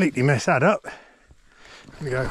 completely mess that up. We go.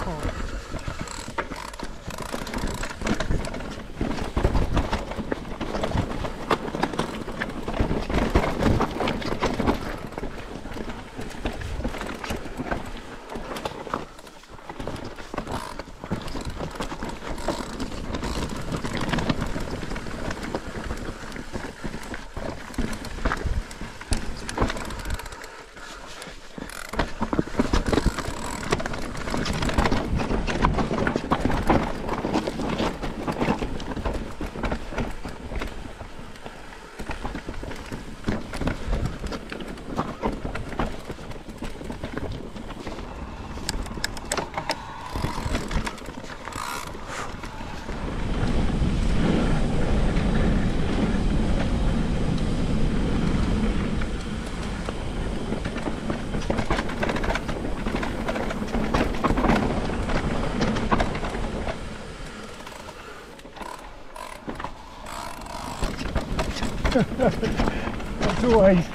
That's always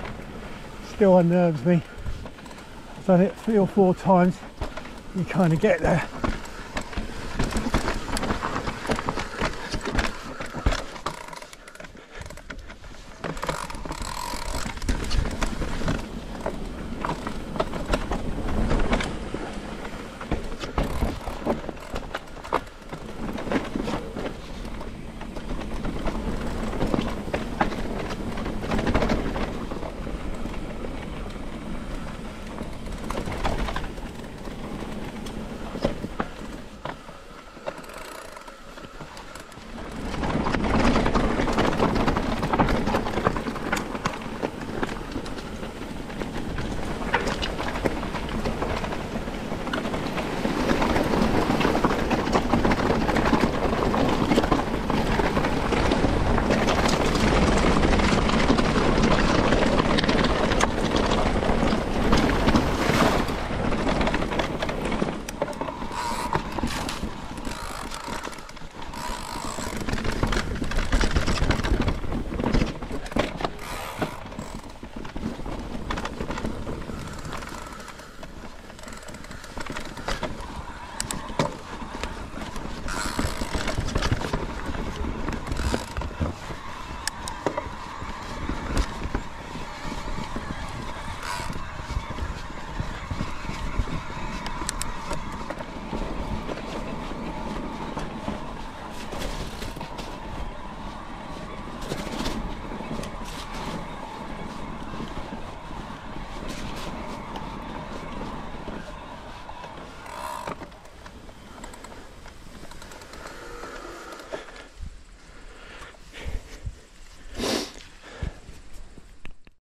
still unnerves me. I've done it three or four times. You kind of get there